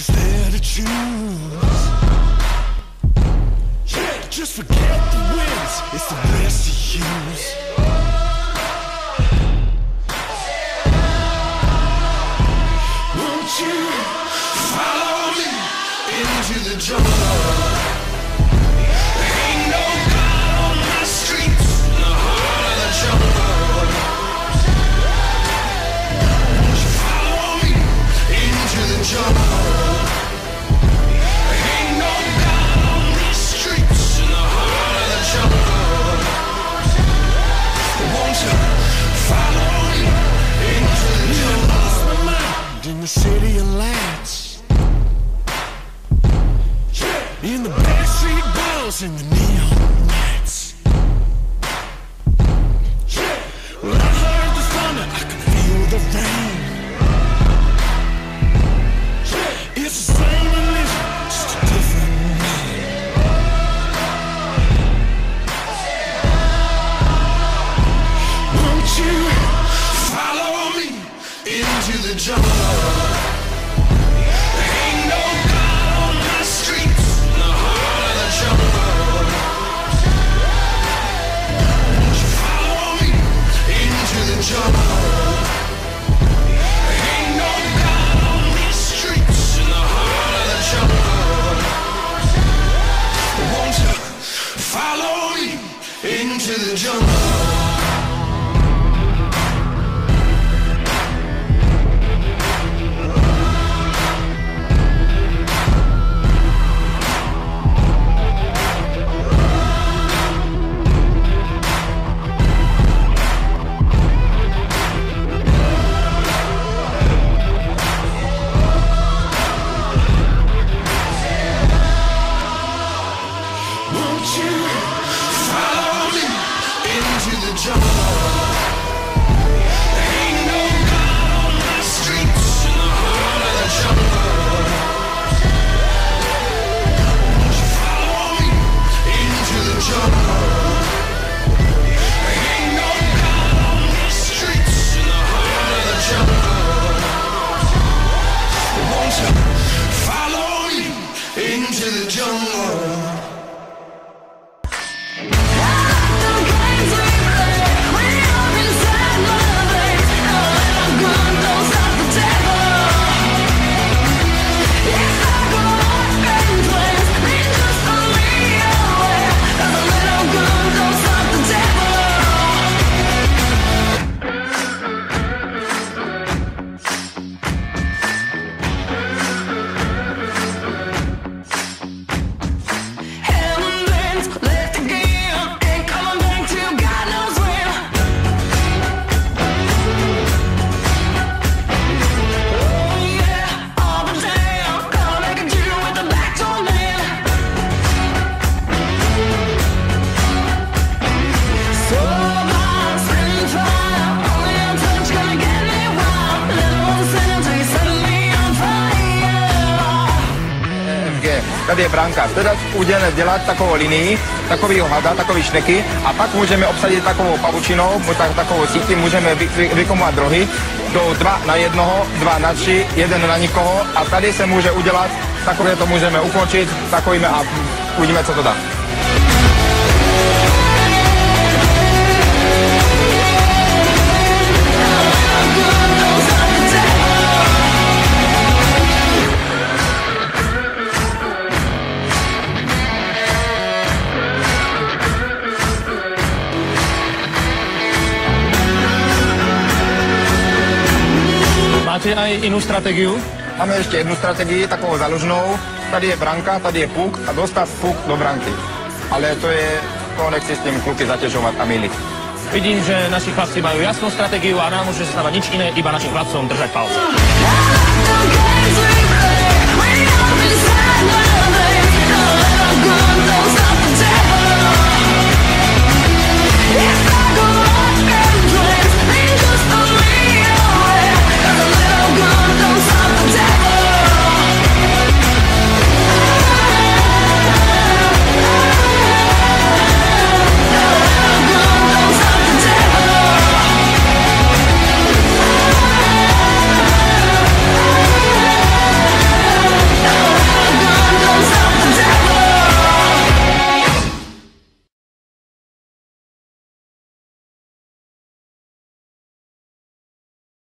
it's there to choose? Yeah, just forget the wins, it's the best to use. Won't you follow me into the jungle? Mind in the city of lights. In the backstreet balls and the neon lights. Well, I heard the thunder, I could feel the rain. It's the same religion, just a different name. Won't you follow me into the jungle? The jungle? Into je bránka. Teda budeme dělat takovou linii, takovýho hada, takový šneky a pak můžeme obsadit takovou pavučinou, tak, takovou sítí, můžeme vy, vy, vykomovat drohy. Jdou dva na jednoho, dva na tři, jeden na nikoho a tady se může udělat, takové to můžeme ukončit takovými a uvidíme, co to dá. Máte aj inú stratégiu? Máme ještě jednu strategii, takovou založnou. Tady je branka, tady je puk a dostat puk do branky. Ale to je, to nechci s tím kluky zatěžovat a milit. Vidím, že naši chlapci majú jasnú stratégiu a nám môže sa stávať nič iné, iba našim chlapcom držať palce. I